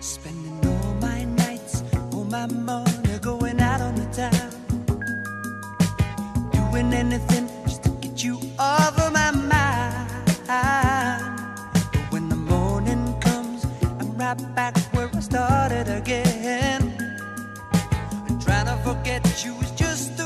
Spending all my nights, all my money going out on the town. Doing anything just to get you off of my mind. But when the morning comes, I'm right back where I started again. And trying to forget you is just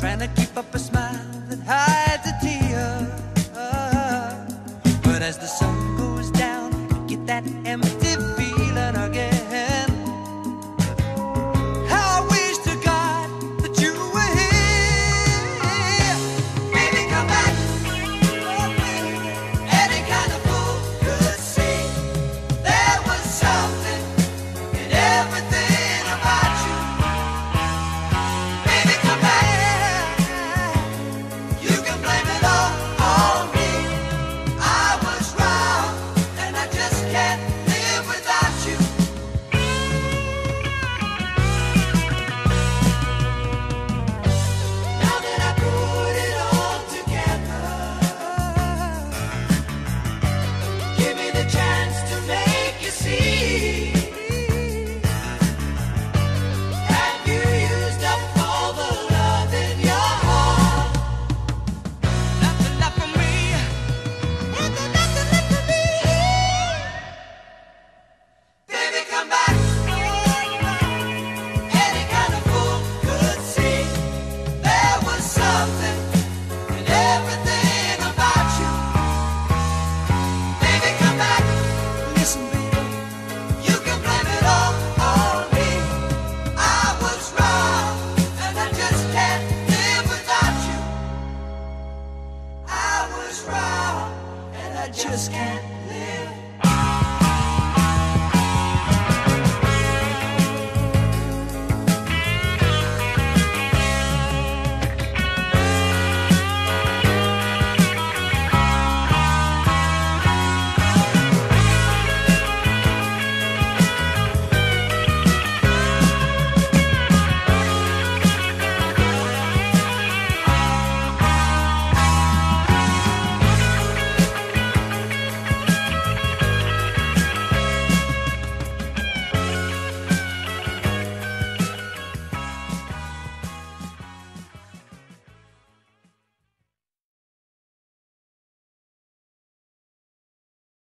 trying to keep up a smile that hides a tear. But as the sun goes down, I get that empty. see. skin.